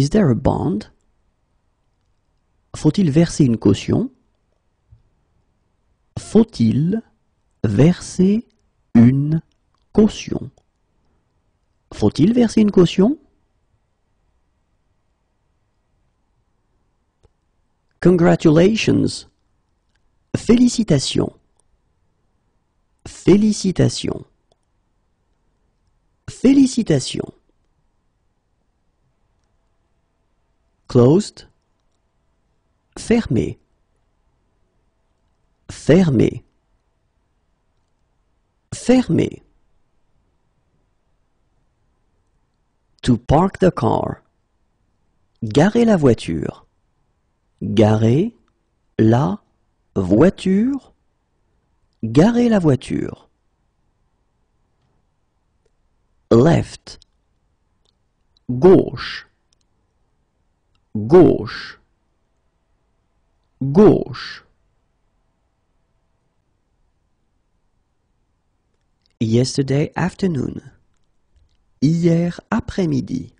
Is there a bond? Faut-il verser une caution? Faut-il verser une caution? Faut-il verser une caution? Congratulations. Félicitations. Félicitations. Félicitations. Closed. Fermé. Fermé. Fermé. To park the car. Garer la voiture. Garer la voiture. Garer la voiture. Left. Gauche. Gauche. Gauche. Yesterday afternoon. Hier après-midi.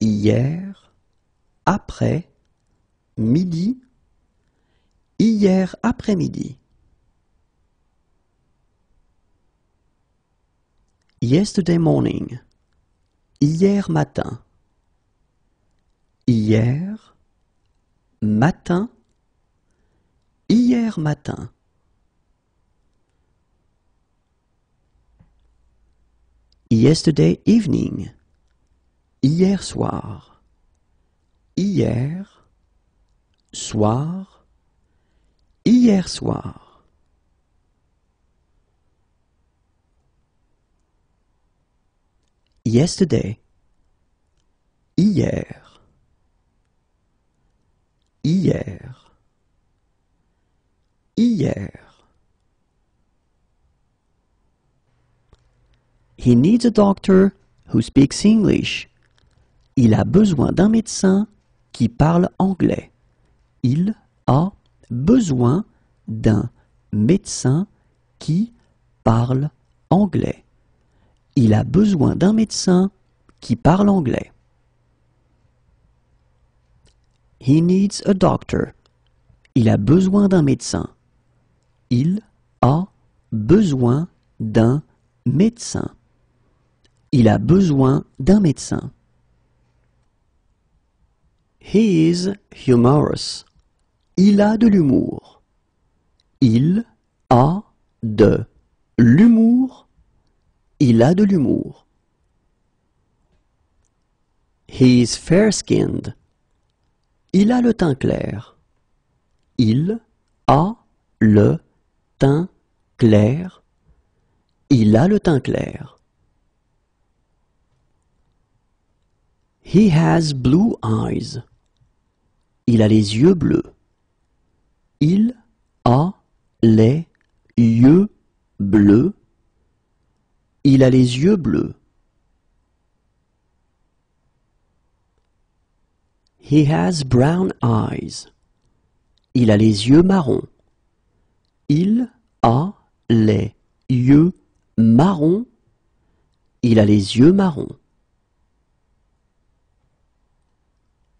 Hier après midi. Hier après-midi. Yesterday morning. Hier matin. Hier matin. Hier matin. Yesterday evening. Hier soir. Hier soir. Hier soir. Yesterday. Hier. Hier. Hier. He needs a doctor who speaks English. Il a besoin d'un médecin qui parle anglais. Il a besoin d'un médecin qui parle anglais. Il a besoin d'un médecin qui parle anglais. He needs a doctor. Il a besoin d'un médecin. Il a besoin d'un médecin. Il a besoin d'un médecin. He is humorous. Il a de l'humour. Il a de l'humour. Il a de l'humour. He is fair-skinned. Il a le teint clair. Il a le teint clair. Il a le teint clair. He has blue eyes. Il a les yeux bleus. Il a les yeux bleus. Il a les yeux bleus. He has brown eyes. Il a les yeux marrons. Il a les yeux marrons. Il a les yeux marrons.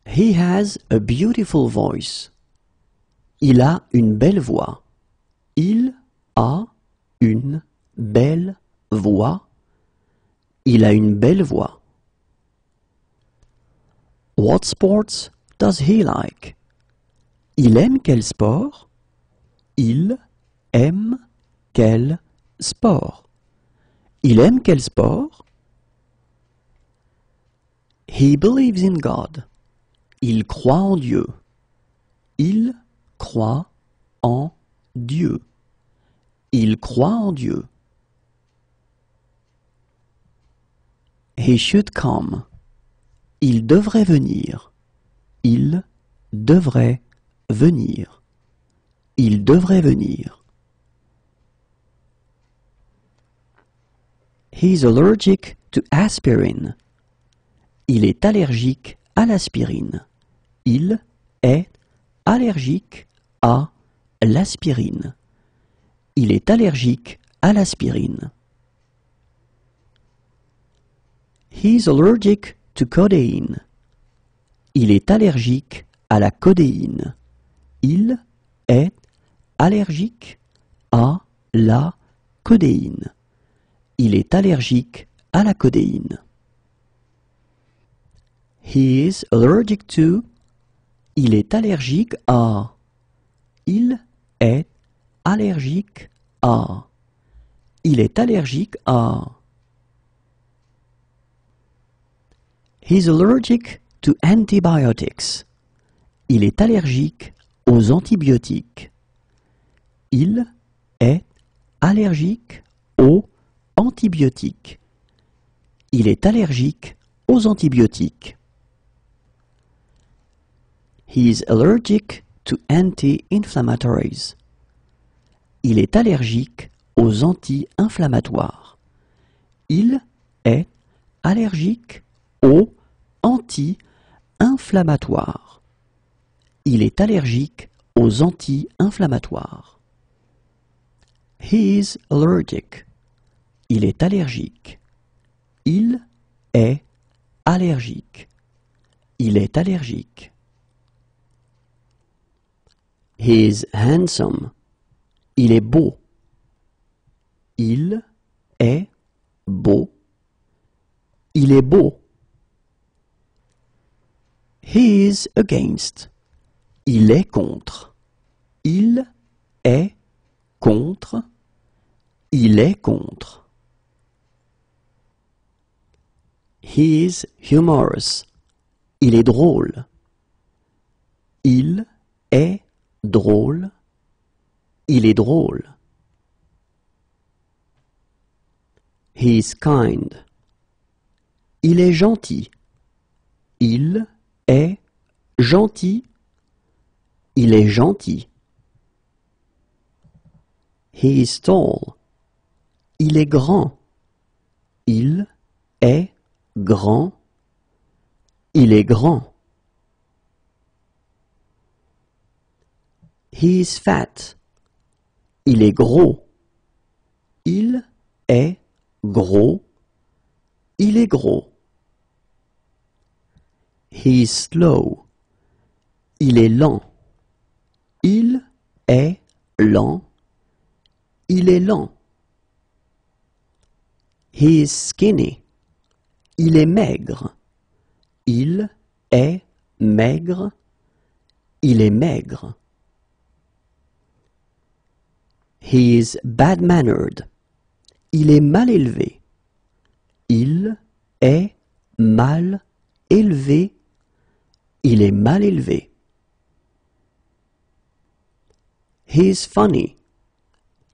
He has a beautiful voice. Il a une belle voix. Il a une belle voix. Il a une belle voix. What sports does he like? Il aime quel sport? Il aime quel sport? Il aime quel sport? He believes in God. Il croit en Dieu. Il croit en Dieu. Il croit en Dieu. He should come. Il devrait venir. Il devrait venir. Il devrait venir. He's allergic to aspirin. Il est allergique à l'aspirine. Il est allergique à l'aspirine. Il est allergique à l'aspirine. He's allergic to codeine. Il est allergique à la codéine. Il est allergique à la codéine. Il est allergique à la codéine. He is allergic to. Il est allergique à. Il est allergique à. Il est allergique à. He's allergic to antibiotics. Il est allergique aux antibiotiques. Il est allergique aux antibiotiques. Il est allergique aux antibiotiques. He is allergic to anti-inflammatories. Il est allergique aux anti-inflammatoires. Il est allergique aux anti-inflammatoires. Il est allergique aux anti-inflammatoires. He is allergic. Il est allergique. Il est allergique. Il est allergique. He is handsome. Il est beau. Il est beau. Il est beau. He is against. Il est contre. Il est contre. Il est contre. He is humorous. Il est drôle. Il est drôle. Il est drôle. He is kind. Il est gentil. Il est gentil. Il est gentil. He is tall. Il est grand. Il est grand. Il est grand. He is fat. Il est gros. Il est gros. Il est gros. He is slow. Il est lent. Il est lent. Il est lent. He is skinny. Il est maigre. Il est maigre. Il est maigre. He is bad-mannered. Il est mal élevé. Il est mal élevé. Il est mal élevé. He is funny.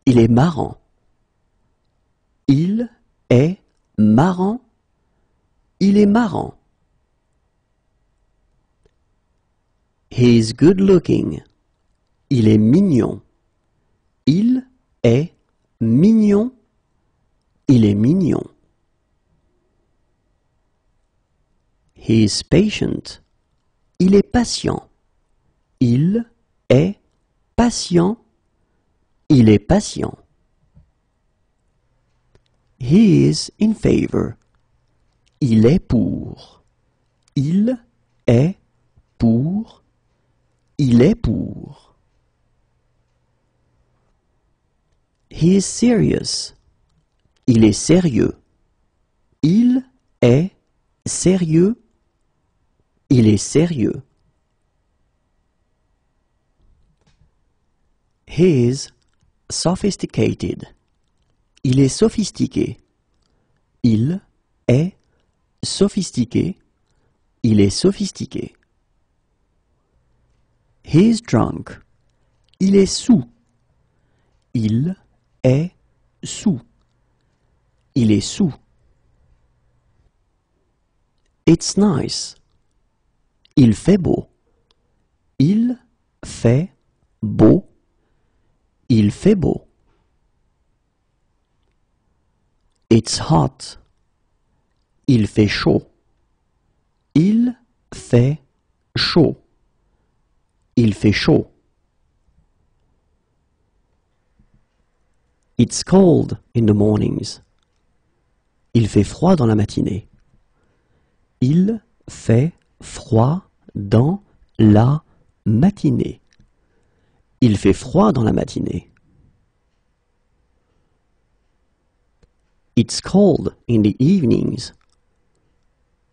Il est marrant. Il est marrant. Il est marrant. He is good looking. Il est mignon. Il est mignon. Il est mignon. He is patient. Il est patient. Il est patient. Il est patient. He is in favor. Il est pour. Il est pour. Il est pour. He is serious. Il est sérieux. Il est sérieux. Il est sérieux. He is sophisticated. Il est sophistiqué. Il est sophistiqué. Il est sophistiqué. He is drunk. Il est sous. Il est sous. Il est sous. It's nice. Il fait beau. Il fait beau. Il fait beau. It's hot. Il fait chaud. Il fait chaud. Il fait chaud. It's cold in the mornings. Il fait froid dans la matinée. Il fait froid dans la matinée. Il fait froid dans la matinée. It's cold in the evenings.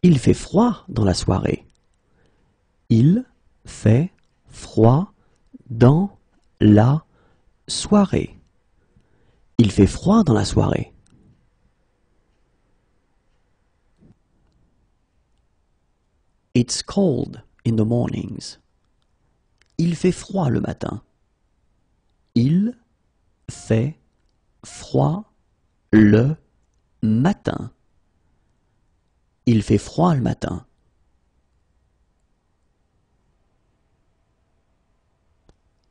Il fait froid dans la soirée. Il fait froid dans la soirée. Il fait froid dans la soirée. It's cold in the mornings. Il fait froid le matin. Il fait froid le matin. Il fait froid le matin.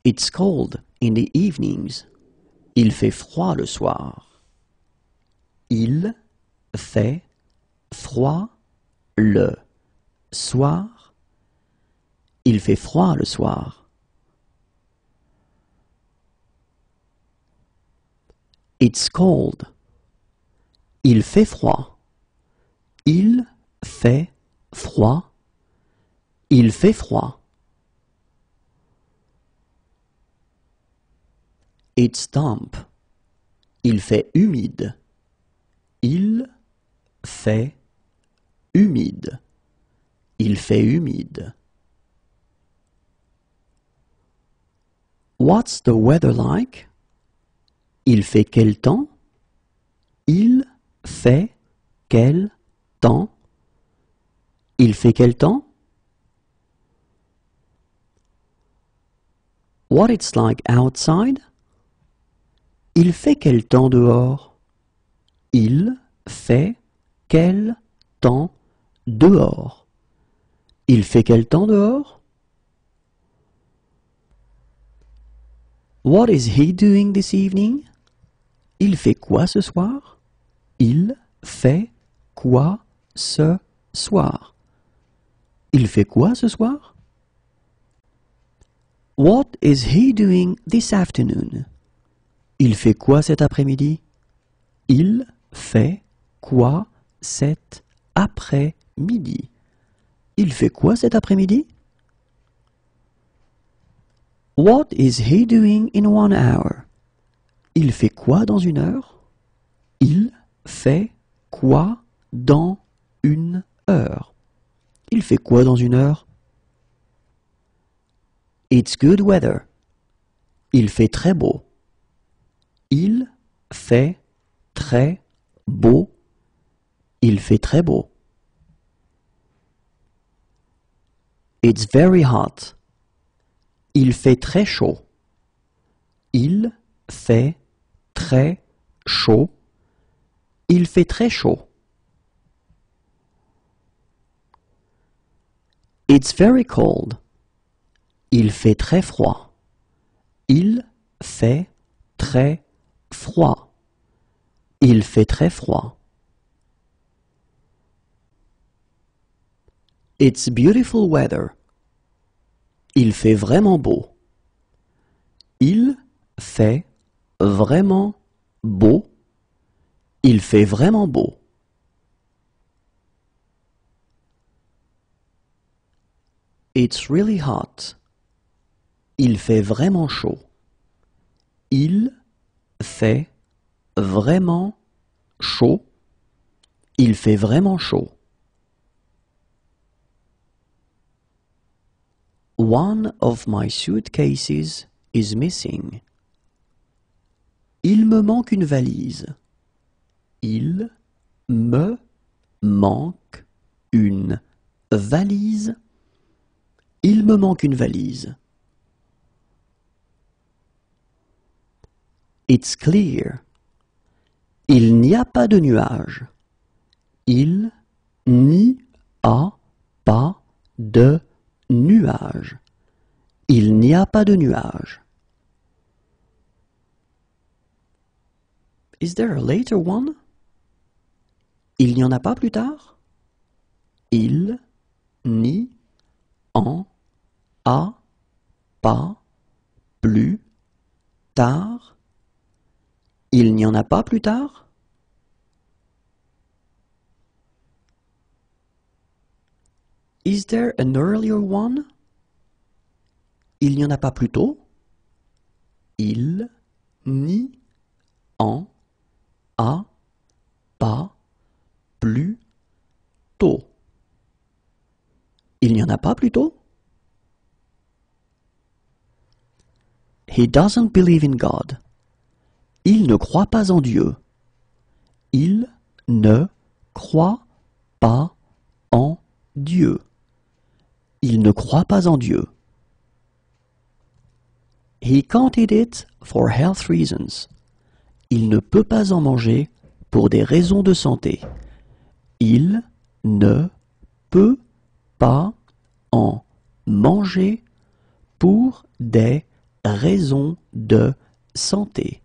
It's cold in the evenings. Il fait froid le soir. Il fait froid le soir. Il fait froid le soir. It's cold. Il fait froid. Il fait froid. Il fait froid. It's damp. Il fait humide. Il fait humide. Il fait humide. What's the weather like? Il fait quel temps? Il fait quel temps? Il fait quel temps? What it's like outside? Il fait quel temps dehors? Il fait quel temps dehors? Il fait quel temps dehors? What is he doing this evening? Il fait quoi ce soir? Il fait quoi ce soir? What is he doing this afternoon? Il fait quoi cet après-midi? Il fait quoi cet après-midi? What is he doing in one hour? Il fait quoi dans une heure? Il fait quoi dans une heure? Il fait quoi dans une heure? It's good weather. Il fait très beau. Il fait très beau. Il fait très beau. It's very hot. Il fait très chaud. Il fait très chaud. Il fait très chaud. It's very cold. Il fait très froid. Il fait très froid. Il fait très froid. It's beautiful weather. Il fait vraiment beau. Il fait vraiment beau. Il fait vraiment beau. It's really hot. Il fait vraiment chaud. Il fait vraiment chaud. Il fait vraiment chaud. One of my suitcases is missing. Il me manque une valise. Il me manque une valise. Il me manque une valise. It's clear. Il n'y a pas de nuages. Il n'y a pas de nuages. Il n'y a pas de nuages. Is there a later one? Il n'y en a pas plus tard? Il n'y en a pas plus tard? Il n'y en a pas plus tard? Is there an earlier one? Il n'y en a pas plus tôt? Il n'y en a pas plus tôt. Il n'y en a pas plus tôt? He doesn't believe in God. Il ne croit pas en Dieu. Il ne croit pas en Dieu. Il ne croit pas en Dieu. He can't eat it for health reasons. Il ne peut pas en manger pour des raisons de santé. Il ne peut pas en manger pour des raisons de santé.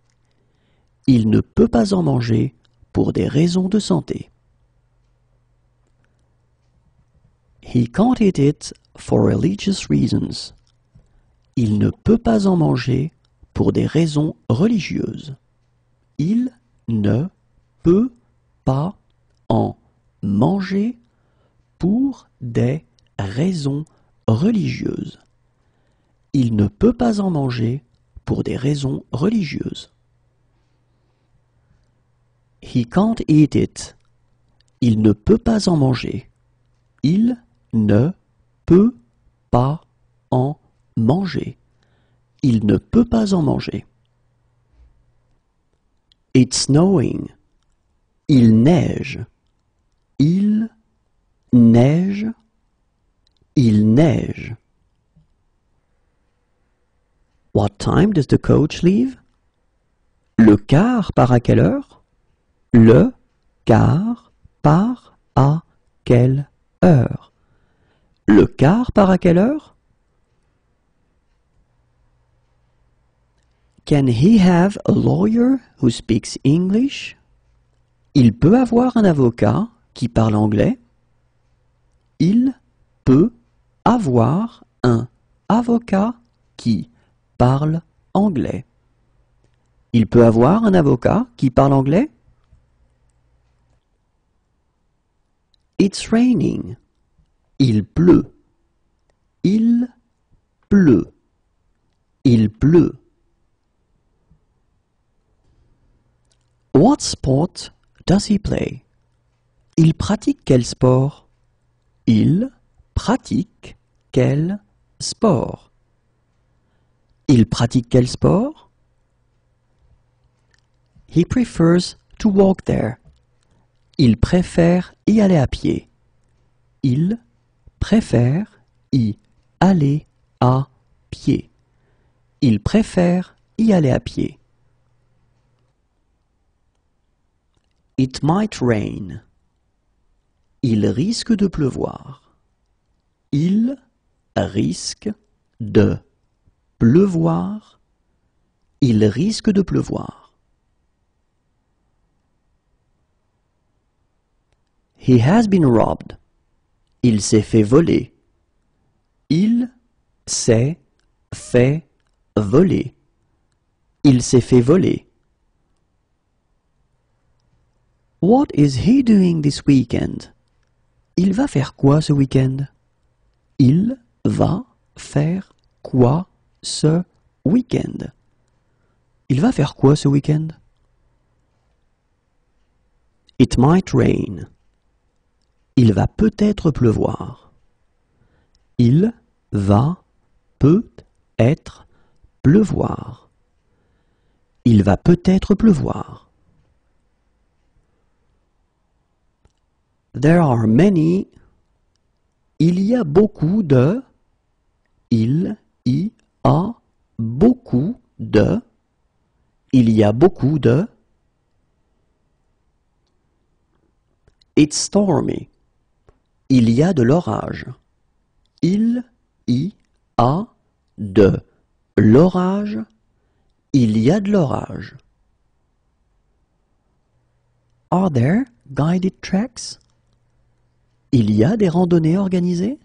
Il ne peut pas en manger pour des raisons de santé. Can't eat it for religious reasons. Il ne peut pas en manger pour des raisons religieuses. Il ne peut pas en manger pour des raisons religieuses. Il ne peut pas en manger pour des raisons religieuses. He can't eat it. Il ne peut pas en manger. Il ne peut pas en manger. Il ne peut pas en manger. It's snowing. Il neige. Il neige. Il neige. What time does the coach leave? Le car part à quelle heure? Le car part à quelle heure? Le car part à quelle heure? Can he have a lawyer who speaks English? Il peut avoir un avocat qui parle anglais. Il peut avoir un avocat qui parle anglais. Il peut avoir un avocat qui parle anglais? It's raining. Il pleut. Il pleut. Il pleut. What sport does he play? Il pratique quel sport? Il pratique quel sport? Il pratique quel sport? He prefers to walk there. Il préfère y aller à pied. Il préfère y aller à pied. Il préfère y aller à pied. It might rain. Il risque de pleuvoir. Il risque de pleuvoir. Il risque de pleuvoir. He has been robbed. Il s'est fait voler. Il s'est fait voler. Il s'est fait voler. What is he doing this weekend? Il va faire quoi ce week-end? Il va faire quoi ce week-end? Il va faire quoi ce week-end? It might rain. Il va peut-être pleuvoir. Il va peut-être pleuvoir. Il va peut-être pleuvoir. There are many. Il y a beaucoup de. Il y a beaucoup de. Il y a beaucoup de. It's stormy. Il y a de l'orage. Il y a de l'orage. Il y a. Are there guided tracks? Il y a des randonnées organisées?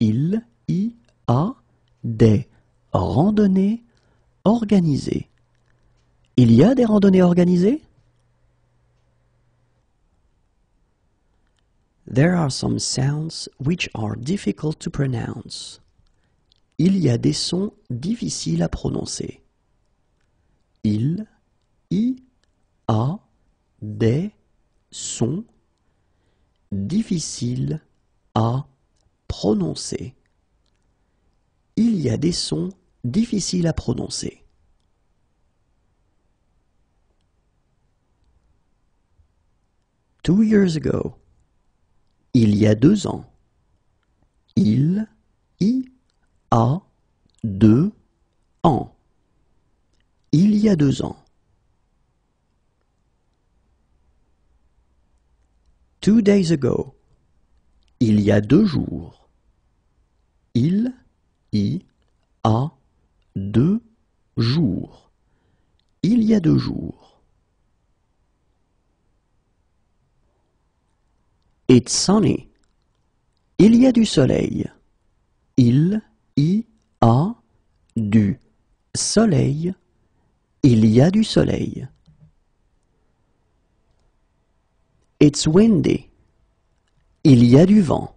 Il y a des randonnées organisées. Il y a des randonnées organisées? There are some sounds which are difficult to pronounce. Il y a des sons difficiles à prononcer. Il, y a des sons difficiles à prononcer. Il y a des sons difficiles à prononcer. Two years ago. Il y a deux ans. Il y a deux ans. Il y a deux ans. Two days ago. Il y a deux jours. Il y a deux jours. Il y a deux jours. It's sunny. Il y a du soleil. Il y a du soleil. Il y a du soleil. It's windy. Il y a du vent.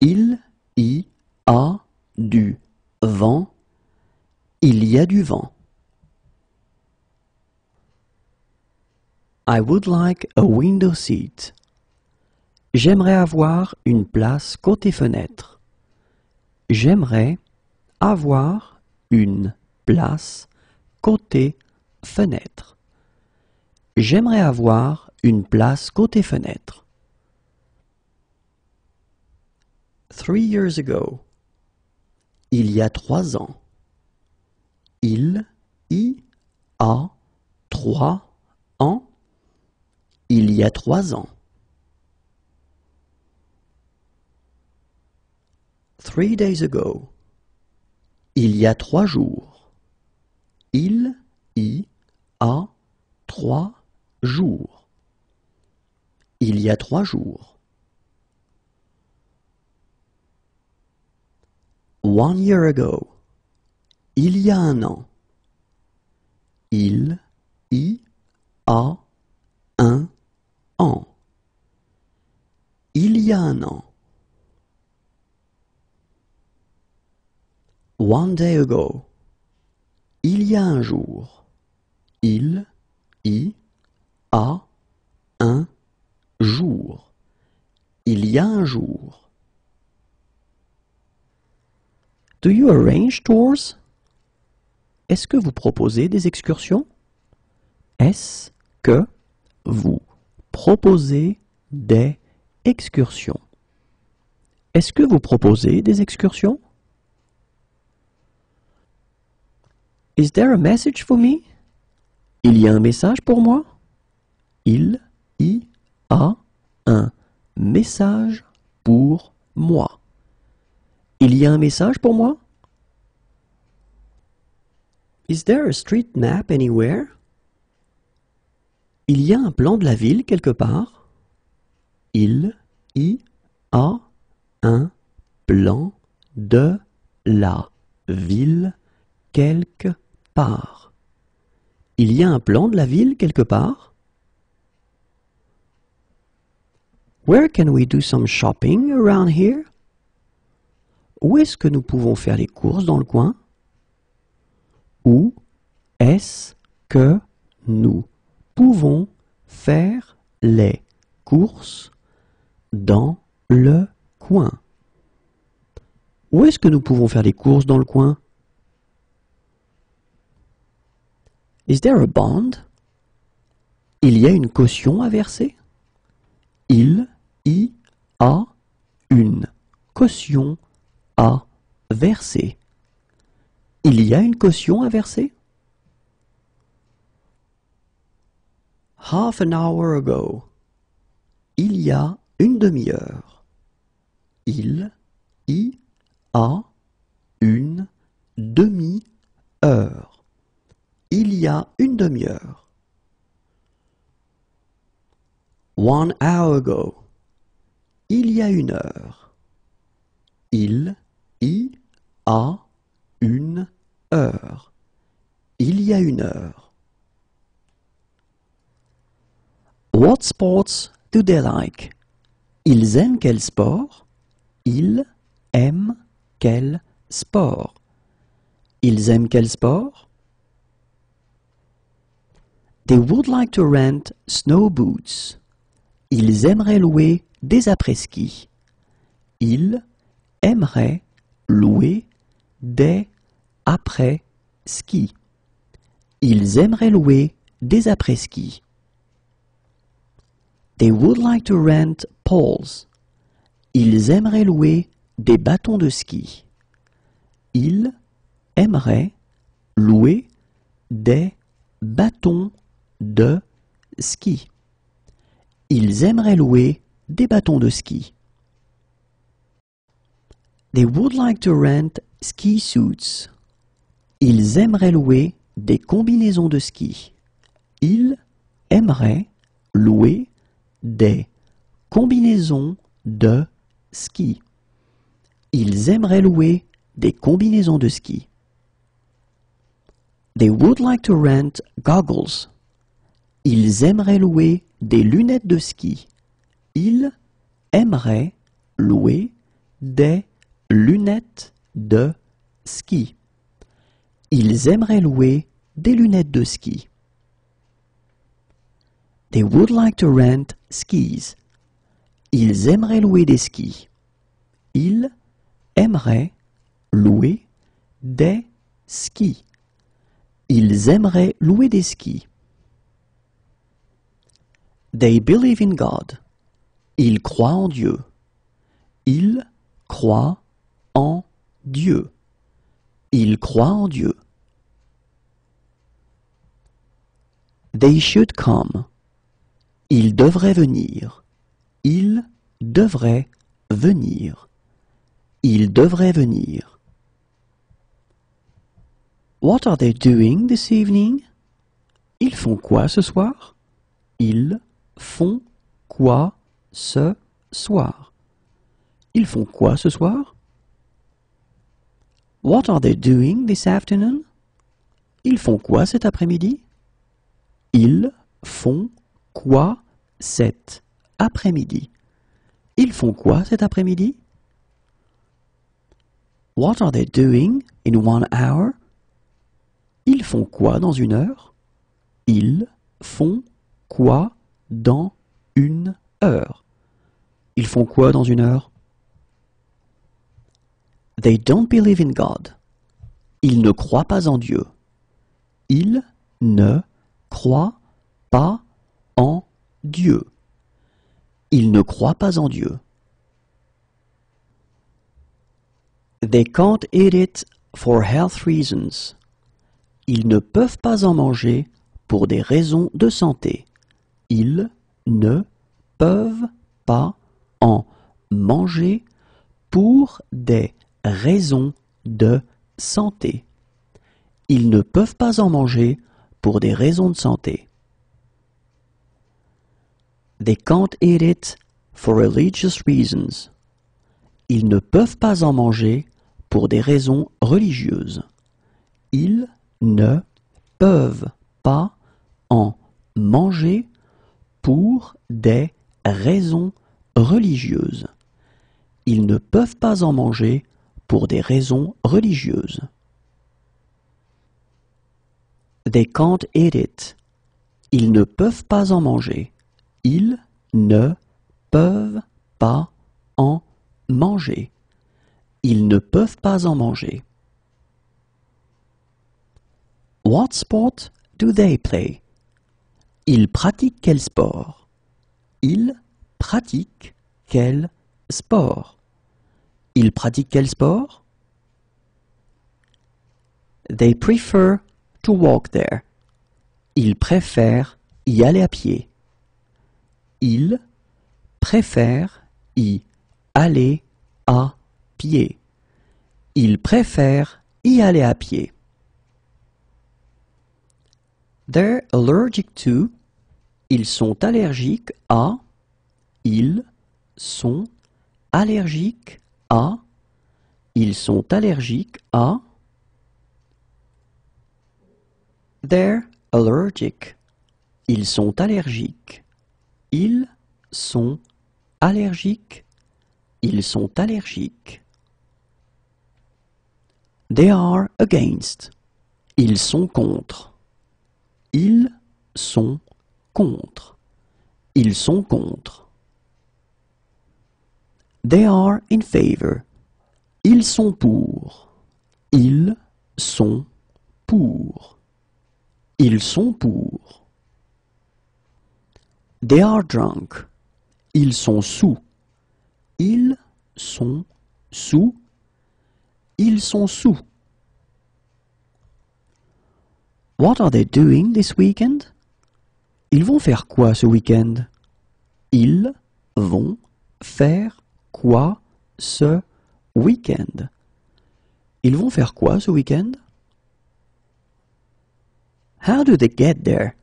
Il y a du vent. Il y a du vent. I would like a window seat. J'aimerais avoir une place côté fenêtre. J'aimerais avoir une place côté fenêtre. J'aimerais avoir une place côté fenêtre. Three years ago. Il y a trois ans. Il y a trois ans. Il y a trois ans. Three days ago. Il y a trois jours. Il y a trois jours. Il y a trois jours. One year ago. Il y a un an. Il y a un an. Il y a un an. One day ago. Il y a un jour. Il y a un jour. Il y a un jour. Do you arrange tours? Est-ce que vous proposez des excursions? Est-ce que vous proposez des excursions? Est-ce que vous proposez des excursions? Is there a message for me? Il y a un message pour moi? Il y a un message pour moi. Il y a un message pour moi? Is there a street map anywhere? Il y a un plan de la ville quelque part? Il y a un plan de la ville quelque part. Il y a un plan de la ville quelque part? Where can we do some shopping around here? Où est-ce que nous pouvons faire les courses dans le coin? Où est-ce que nous pouvons faire les courses dans le coin? Où est-ce que nous pouvons faire les courses dans le coin? Is there a bond? Il y a une caution à verser? Il y a une caution à verser. Il y a une caution à verser? Half an hour ago. Il y a une demi-heure. Il y a une demi-heure. Il y a une demi-heure. One hour ago. Il y a une heure. Il y a une heure. Il y a une heure. What sports do they like? Ils aiment quel sport? Ils aiment quel sport? Ils aiment quel sport? They would like to rent snow boots. Ils aimeraient louer des après-ski. Ils aimeraient louer des après-ski. Ils aimeraient louer des après-ski. They would like to rent poles. Ils aimeraient louer des bâtons de ski. Ils aimeraient louer des bâtons de ski. Ils aimeraient louer des bâtons de ski. They would like to rent ski suits. Ils aimeraient louer des combinaisons de ski. Ils aimeraient louer des combinaisons de ski. Ils aimeraient louer des combinaisons de ski. They would like to rent goggles. Ils aimeraient louer des lunettes de ski. Ils aimeraient louer des lunettes de ski. Ils aimeraient louer des lunettes de ski. They would like to rent skis. Ils aimeraient louer des skis. Ils aimeraient louer des skis. Ils aimeraient louer des skis. They believe in God. Ils croient en Dieu. Ils croient en Dieu. Ils croient en Dieu. They should come. Ils devraient venir. Ils devraient venir. Ils devraient venir. What are they doing this evening? Ils font quoi ce soir? Ils font quoi ce soir? Ils font quoi ce soir? What are they doing this afternoon? Ils font quoi cet après-midi? Ils font quoi cet après-midi? Ils font quoi cet après-midi? What are they doing in one hour? Ils font quoi dans une heure? Ils font quoi dans une heure? Ils font quoi dans une heure? They don't believe in God. Ils ne croient pas en Dieu. Ils ne croient pas en Dieu. Ils ne croient pas en Dieu. They can't eat it for health reasons. Ils ne peuvent pas en manger pour des raisons de santé. Ils ne peuvent pas en manger pour des raisons de santé. Ils ne peuvent pas en manger pour des raisons de santé. They can't eat it for religious reasons. Ils ne peuvent pas en manger pour des raisons religieuses. Ils ne peuvent pas en manger pour des raisons religieuses. Ils ne peuvent pas en manger pour des raisons religieuses. They can't eat it. Ils ne peuvent pas en manger. Ils ne peuvent pas en manger. Ils ne peuvent pas en manger. What sport do they play? Ils pratiquent quel sport? Ils pratiquent quel sport? Ils pratiquent quel sport? They prefer to walk there. Ils préfèrent y aller à pied. Ils préfèrent y aller à pied. Ils préfèrent y aller à pied. They're allergic to. Ils sont allergiques à. Ils sont allergiques à. Ils sont allergiques à. They're allergic. Ils sont allergiques. Ils sont allergiques Ils sont allergiques. They are against. Ils sont contre. Ils sont contre. Ils sont contre. They are in favor. Ils sont pour. Ils sont pour. Ils sont pour. They are drunk. Ils sont sous. Ils sont sous. Ils sont sous. What are they doing this weekend? Ils vont faire quoi ce week-end? Ils vont faire quoi ce week-end? Ils vont faire quoi ce week-end? How do they get there?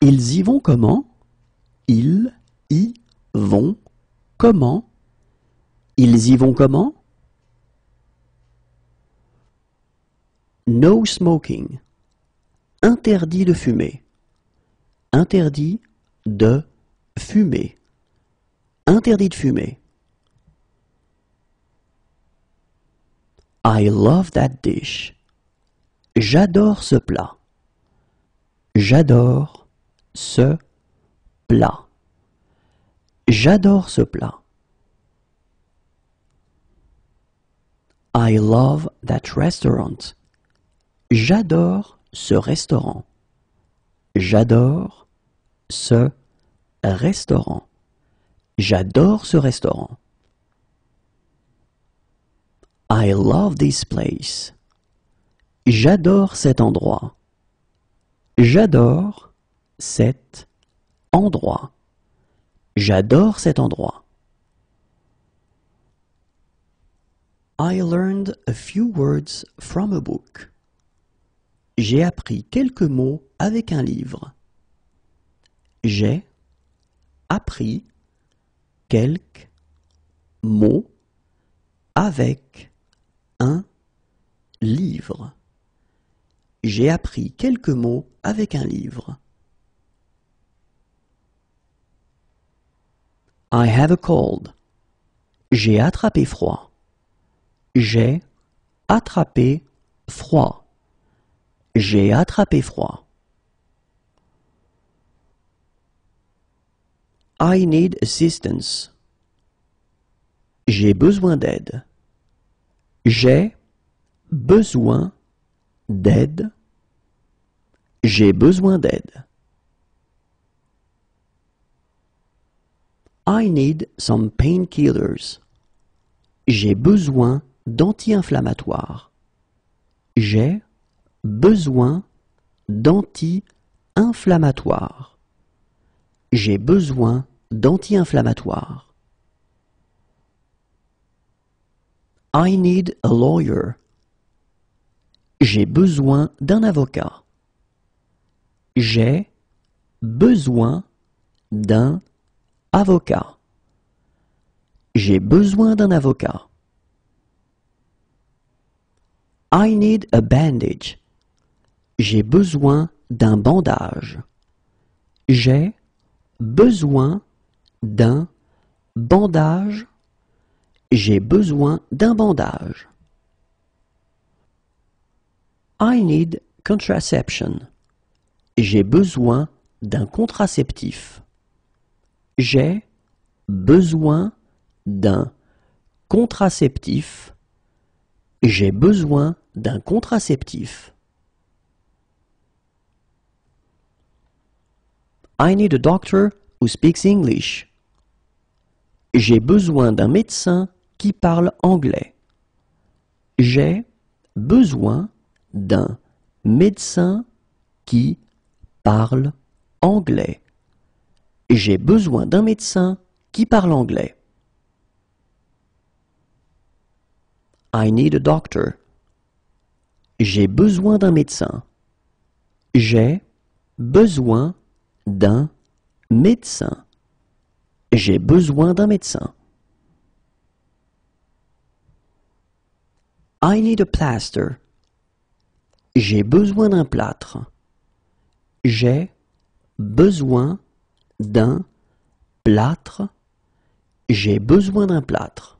Ils y vont comment? Ils y vont comment? Ils y vont comment? No smoking. Interdit de fumer. Interdit de fumer. Interdit de fumer. I love that dish. J'adore ce plat. J'adore ce plat. J'adore ce plat. I love that restaurant. J'adore ce restaurant. J'adore ce restaurant. J'adore ce restaurant. I love this place. J'adore cet endroit. J'adore cet endroit. J'adore cet endroit. I learned a few words from a book. J'ai appris quelques mots avec un livre. J'ai appris quelques mots avec un livre. J'ai appris quelques mots avec un livre. I have a cold. J'ai attrapé froid. J'ai attrapé froid. J'ai attrapé froid. I need assistance. J'ai besoin d'aide. J'ai besoin d'aide. J'ai besoin d'aide. I need some painkillers. J'ai besoin d'anti-inflammatoires. J'ai besoin d'anti-inflammatoires. J'ai besoin d'anti-inflammatoires. I need a lawyer. J'ai besoin d'un avocat. J'ai besoin d'un avocat. J'ai besoin d'un avocat. I need a bandage. J'ai besoin d'un bandage. J'ai besoin d'un bandage. J'ai besoin d'un bandage. I need contraception. J'ai besoin d'un contraceptif. J'ai besoin d'un contraceptif. J'ai besoin d'un contraceptif. I need a doctor who speaks English. J'ai besoin d'un médecin qui parle anglais. J'ai besoin d'un médecin qui parle anglais. J'ai besoin d'un médecin qui parle anglais. I need a doctor. J'ai besoin d'un médecin. J'ai besoin d'un médecin. J'ai besoin d'un médecin. I need a plaster. J'ai besoin d'un plâtre. J'ai besoin d'un plâtre. J'ai besoin d'un plâtre.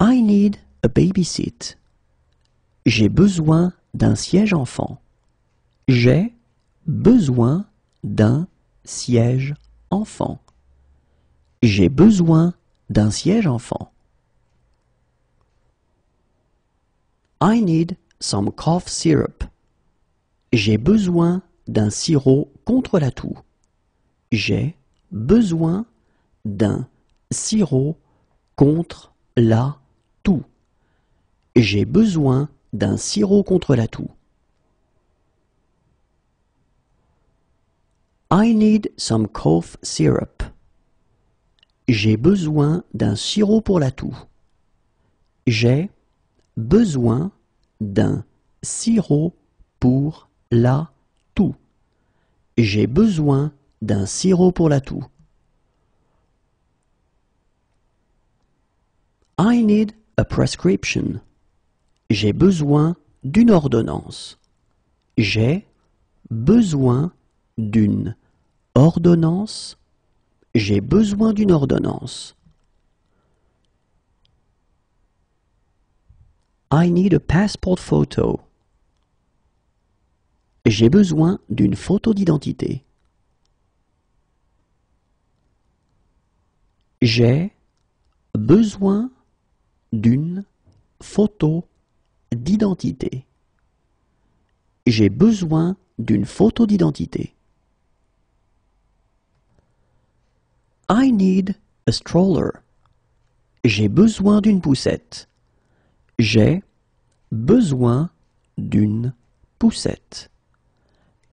I need a baby seat. J'ai besoin d'un siège enfant. J'ai besoin d'un siège enfant. J'ai besoin d'un siège enfant. I need some cough syrup. J'ai besoin d'un sirop contre la toux. J'ai besoin d'un sirop contre la toux. J'ai besoin d'un sirop contre la toux. I need some cough syrup. J'ai besoin d'un sirop pour la toux. J'ai besoin d'un sirop pour la toux. J'ai besoin d'un sirop pour la toux. I need a prescription. J'ai besoin d'une ordonnance. J'ai besoin d'une ordonnance. J'ai besoin d'une ordonnance. I need a passport photo. J'ai besoin d'une photo d'identité. J'ai besoin d'une photo d'identité. J'ai besoin d'une photo d'identité. I need a stroller. J'ai besoin d'une poussette. J'ai besoin d'une poussette.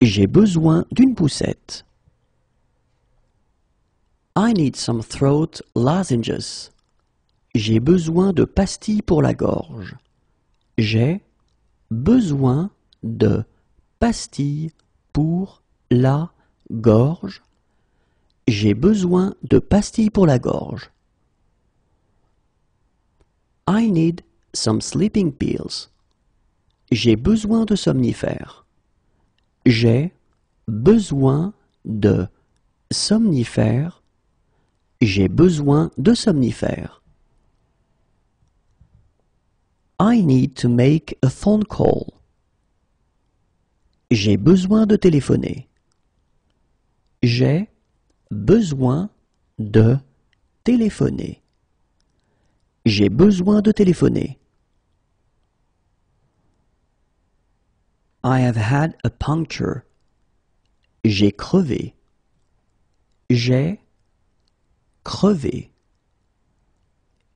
J'ai besoin d'une poussette. I need some throat lozenges. J'ai besoin de pastilles pour la gorge. J'ai besoin de pastilles pour la gorge. J'ai besoin de pastilles pour la gorge. I need some sleeping pills. J'ai besoin de somnifères. J'ai besoin de somnifères. J'ai besoin de somnifères. I need to make a phone call. J'ai besoin de téléphoner. J'ai besoin de téléphoner. J'ai besoin de téléphoner. I have had a puncture. J'ai crevé. J'ai crevé.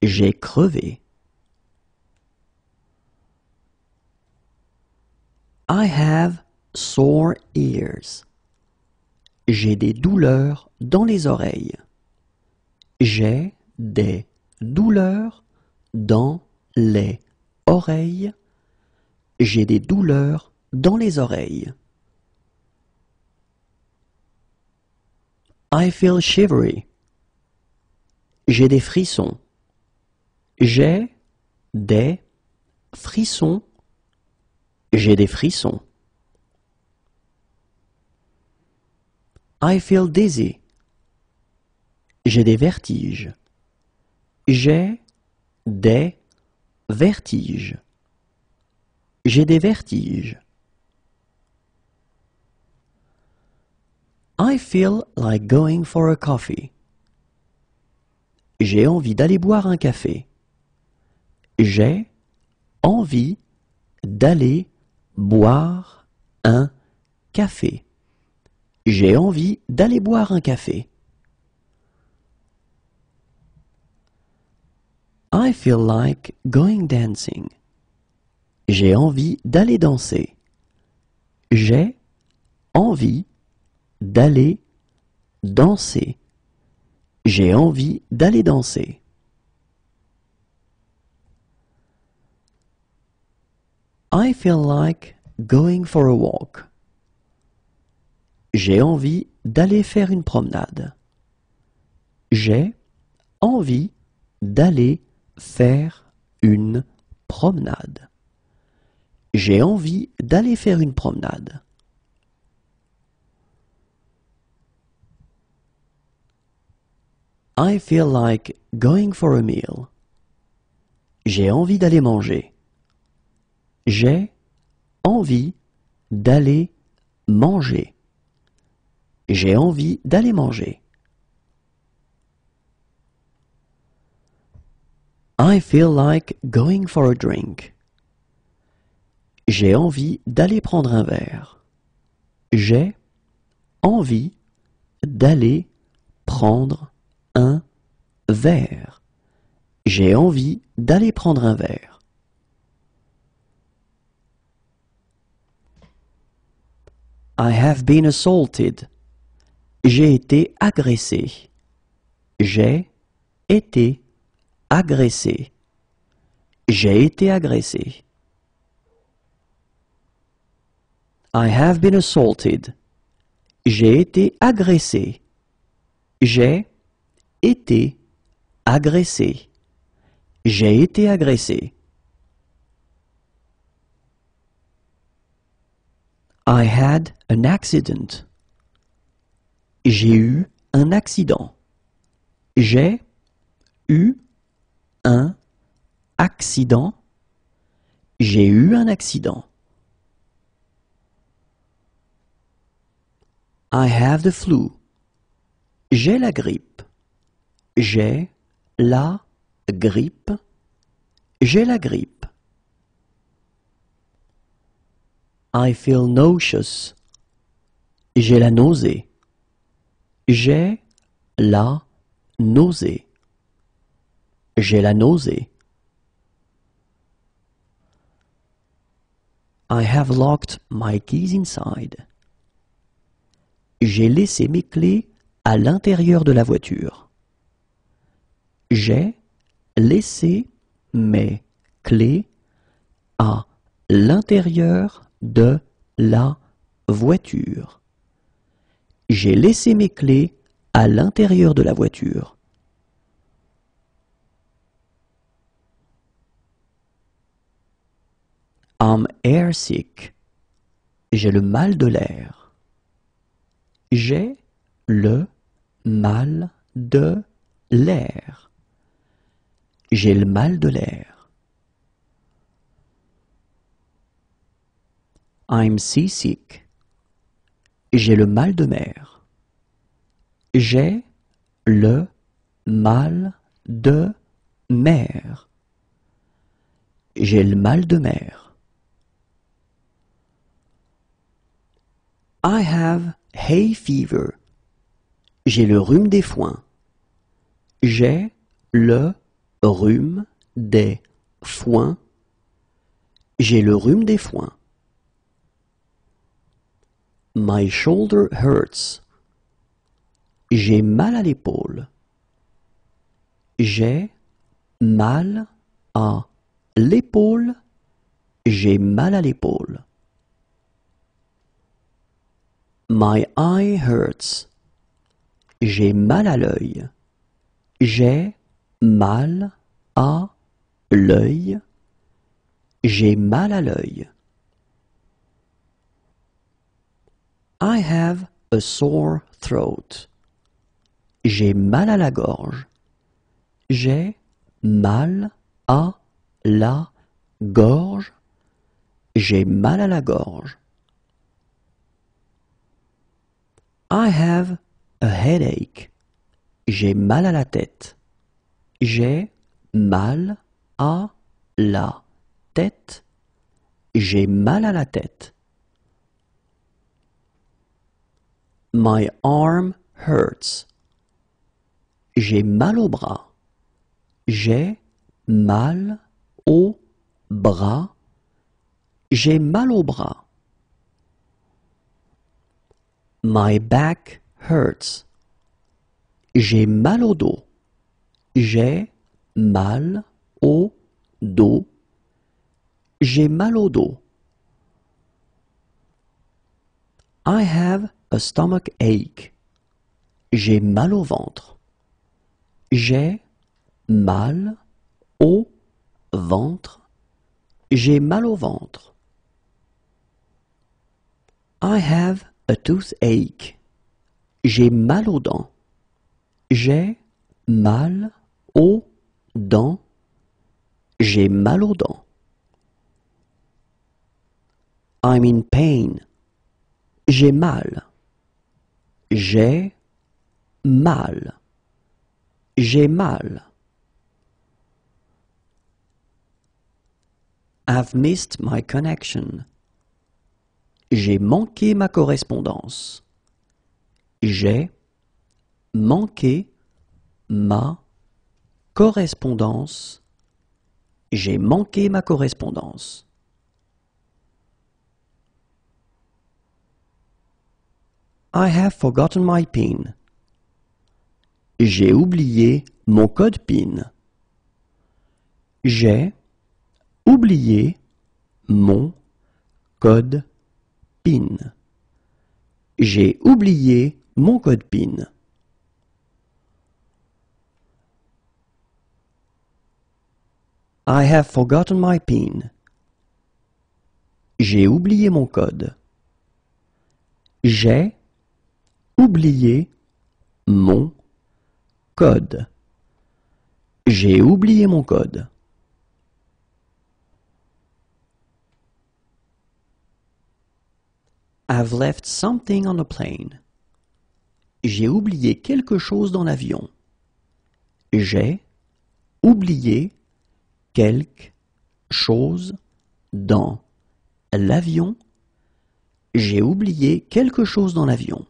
J'ai crevé. I have sore ears. J'ai des douleurs dans les oreilles. J'ai des douleurs dans les oreilles. J'ai des douleurs dans les oreilles. I feel shivery. J'ai des frissons. J'ai des frissons. J'ai des frissons. I feel dizzy. J'ai des vertiges. J'ai des vertiges. J'ai des vertiges. I feel like going for a coffee. J'ai envie d'aller boire un café. J'ai envie d'aller boire un café. J'ai envie d'aller boire un café. I feel like going dancing. J'ai envie d'aller danser. J'ai envie d'aller danser. J'ai envie d'aller danser. I feel like going for a walk. J'ai envie d'aller faire une promenade. J'ai envie d'aller faire une promenade. J'ai envie d'aller faire une promenade. I feel like going for a meal. J'ai envie d'aller manger. J'ai envie d'aller manger. J'ai envie d'aller manger. I feel like going for a drink. J'ai envie d'aller prendre un verre. J'ai envie d'aller prendre un verre. J'ai envie d'aller prendre un verre. I have been assaulted. J'ai été agressé. J'ai été agressé. J'ai été agressé. I have been assaulted. J'ai été agressé. J'ai été agressé. J'ai été agressé. I had an accident. J'ai eu un accident. J'ai eu un accident. J'ai eu un accident. I have the flu. J'ai la grippe. J'ai la grippe. J'ai la grippe. I feel nauseous. J'ai la nausée. J'ai la nausée. J'ai la nausée. I have locked my keys inside. J'ai laissé mes clés à l'intérieur de la voiture. J'ai laissé mes clés à l'intérieur de la voiture. J'ai laissé mes clés à l'intérieur de la voiture. I'm airsick. J'ai le mal de l'air. J'ai le mal de l'air. J'ai le mal de l'air. I'm seasick. J'ai le mal de mer. J'ai le mal de mer. J'ai le mal de mer. I have hay fever. J'ai le rhume des foins. J'ai le rhume des foins. J'ai le rhume des foins. My shoulder hurts. J'ai mal à l'épaule. J'ai mal à l'épaule. J'ai mal à l'épaule. My eye hurts. J'ai mal à l'œil. J'ai mal à l'œil. J'ai mal à l'œil. I have a sore throat. J'ai mal à la gorge. J'ai mal à la gorge. J'ai mal à la gorge. I have a headache. J'ai mal à la tête. J'ai mal à la tête. J'ai mal à la tête. My arm hurts. J'ai mal au bras. J'ai mal au bras. J'ai mal au bras. My back hurts. J'ai mal au dos. J'ai mal au dos. J'ai mal au dos. I have a stomach ache. J'ai mal au ventre. J'ai mal au ventre. J'ai mal au ventre. I have a toothache. J'ai mal aux dents. J'ai mal aux dents. J'ai mal aux dents. I'm in pain. J'ai mal. J'ai mal. J'ai mal. I've missed my connection. J'ai manqué ma correspondance. J'ai manqué ma correspondance. J'ai manqué ma correspondance. I have forgotten my PIN. J'ai oublié mon code PIN. J'ai oublié mon code PIN. J'ai oublié mon code PIN. I have forgotten my PIN. J'ai oublié mon code. J'ai oublié mon code. J'ai oublié mon code. I've left something on the plane. J'ai oublié quelque chose dans l'avion. J'ai oublié quelque chose dans l'avion. J'ai oublié quelque chose dans l'avion.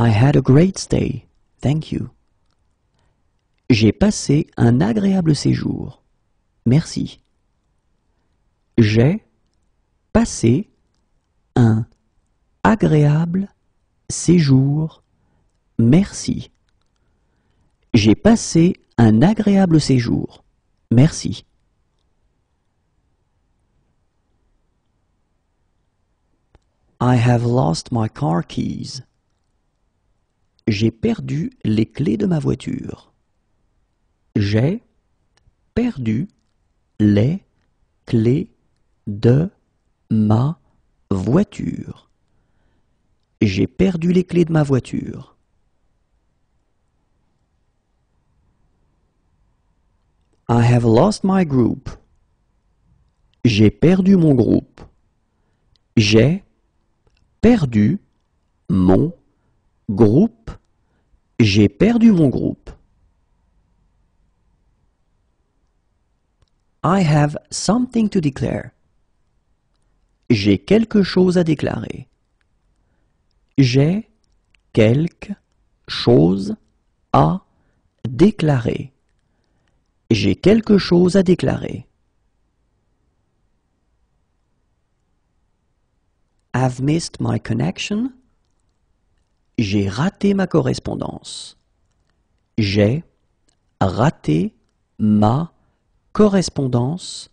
I had a great stay, thank you. J'ai passé un agréable séjour. Merci. J'ai passé un agréable séjour. Merci. J'ai passé un agréable séjour. Merci. I have lost my car keys. J'ai perdu les clés de ma voiture. J'ai perdu les clés de ma voiture. J'ai perdu les clés de ma voiture. I have lost my group. J'ai perdu mon groupe. J'ai perdu mon groupe j'ai perdu mon groupe. I have something to declare. J'ai quelque chose à déclarer. J'ai quelque chose à déclarer. J'ai quelque chose à déclarer. I've missed my connection. J'ai raté ma correspondance. J'ai raté ma correspondance.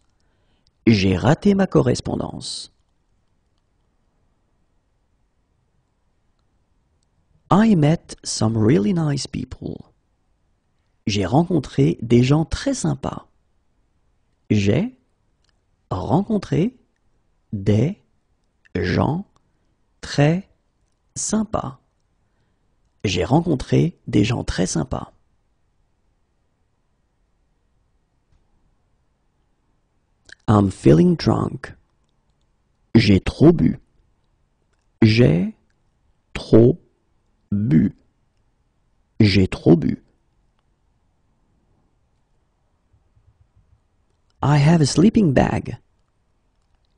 J'ai raté ma correspondance. I met some really nice people. J'ai rencontré des gens très sympas. J'ai rencontré des gens très sympas j'ai rencontré des gens très sympas. I'm feeling drunk. J'ai trop bu. J'ai trop bu. J'ai trop bu. I have a sleeping bag.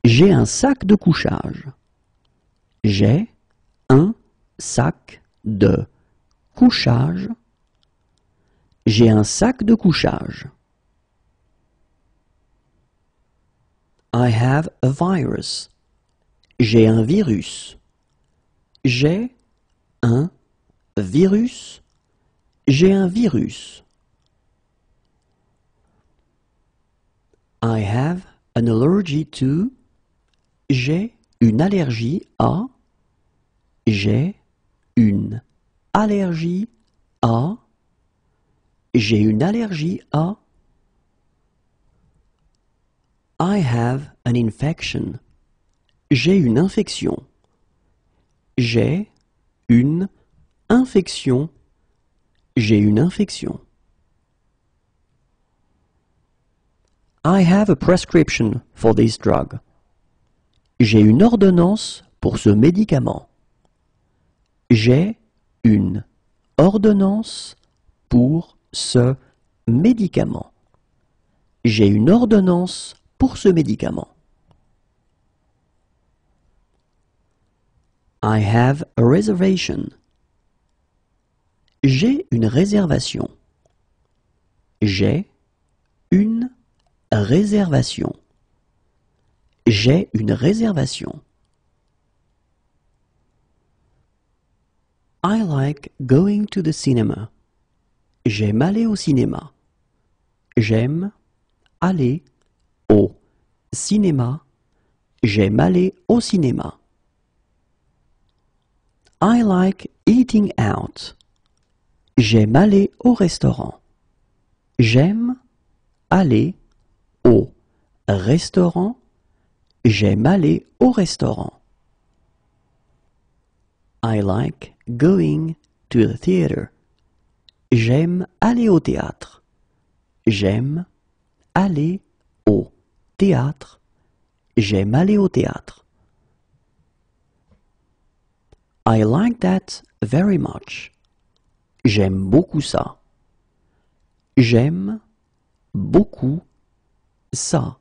J'ai un sac de couchage. J'ai un sac de couchage. J'ai un sac de couchage. I have a virus. J'ai un virus. J'ai un virus. J'ai un virus. I have an allergy to. J'ai une allergie à. J'ai une allergie à. J'ai une allergie à. I have an infection. J'ai une infection. J'ai une infection. J'ai une infection. I have a prescription for this drug. J'ai une ordonnance pour ce médicament. J'ai une ordonnance pour ce médicament. J'ai une ordonnance pour ce médicament. I have a reservation. J'ai une réservation. J'ai une réservation. J'ai une réservation. I like going to the cinema. J'aime aller au cinéma. J'aime aller au cinéma. J'aime aller au cinéma. I like eating out. J'aime aller au restaurant. J'aime aller au restaurant. J'aime aller au restaurant. I like going to the theater. J'aime aller au théâtre. J'aime aller au théâtre. J'aime aller au théâtre. I like that very much. J'aime beaucoup ça. J'aime beaucoup ça.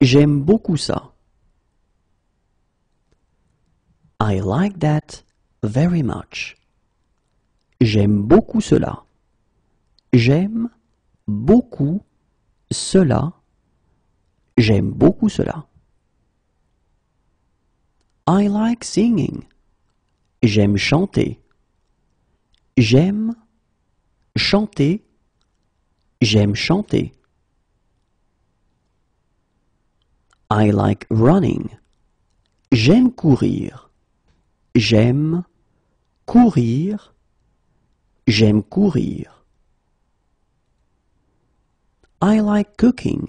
J'aime beaucoup ça. I like that very much. J'aime beaucoup cela. J'aime beaucoup cela. J'aime beaucoup cela. I like singing. J'aime chanter. J'aime chanter. J'aime chanter. I like running. J'aime courir. J'aime courir. J'aime courir. I like cooking.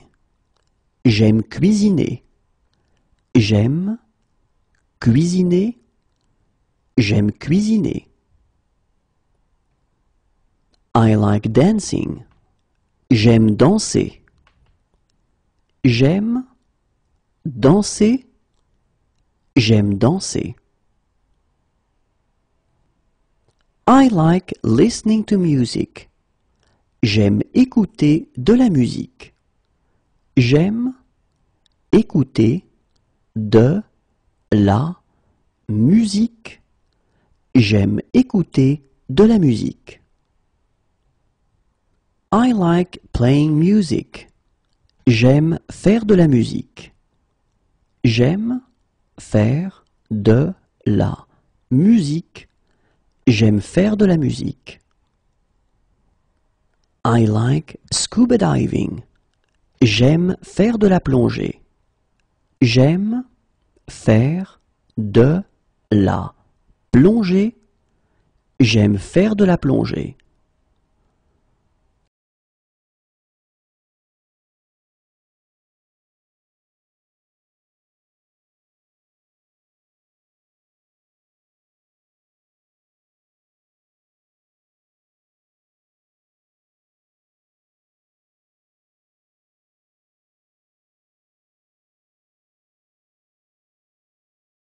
J'aime cuisiner. J'aime cuisiner. J'aime cuisiner. I like dancing. J'aime danser. J'aime danser. J'aime danser. I like listening to music. J'aime écouter de la musique. J'aime écouter de la musique. J'aime écouter de la musique. I like playing music. J'aime faire de la musique. J'aime faire de la musique. J'aime faire de la musique. I like scuba diving. J'aime faire de la plongée. J'aime faire de la plongée. J'aime faire de la plongée.